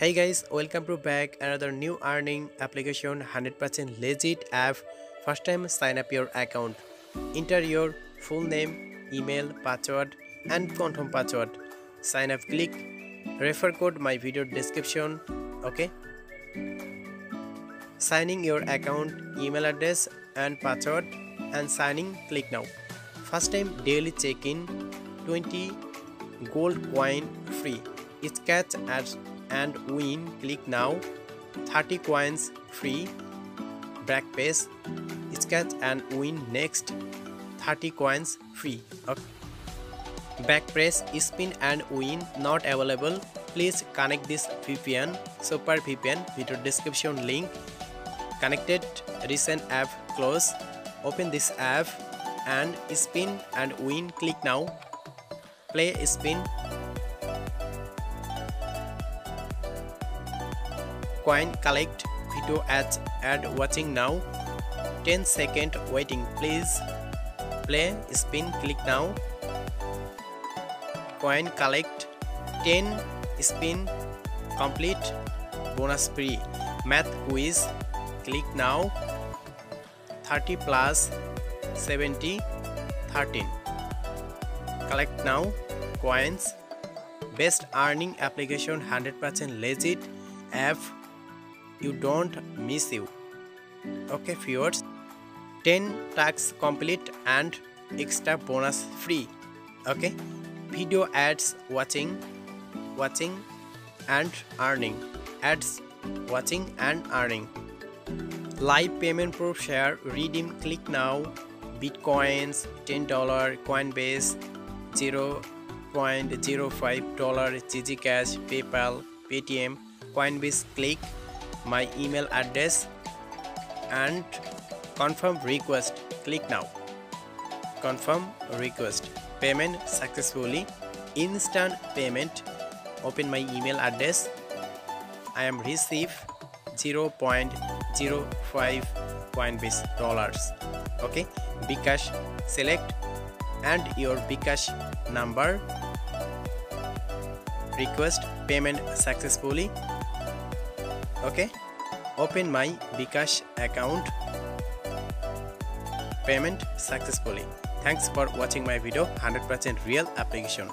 hi guys welcome to back another new earning application 100% legit app first time sign up your account enter your full name email password and confirm password sign up click refer code my video description okay signing your account email address and password and signing click now first time daily check-in 20 gold coin free it's catch as and win. Click now. 30 coins free. Back page sketch and win next. 30 coins free. Okay. back press spin and win. Not available. Please connect this vpn super vpn video description link. Connected. Recent app close. Open this app and spin and win. Click now. Play spin coin collect video ads ad watching now. 10 second waiting please. Play spin click now. Coin collect. 10 spin complete. Bonus free. Math quiz click now. 30 plus 70 13 collect now. Coins. Best earning application 100% legit. App you don't miss you. Okay viewers 10 tasks complete and extra bonus free. Okay video ads watching watching and earning. Ads watching and earning. Live payment proof share redeem click now. Bitcoins $10 coinbase 0.05 dollar gg cash paypal paytm. Coinbase click my email address and confirm request. Click now. Confirm request. Payment successfully. Instant payment. Open my email address. I am receive 0.05 coinbase dollars. Okay? bKash select and your bKash number. Request payment successfully okay open my bcash account payment successfully thanks for watching my video 100% real application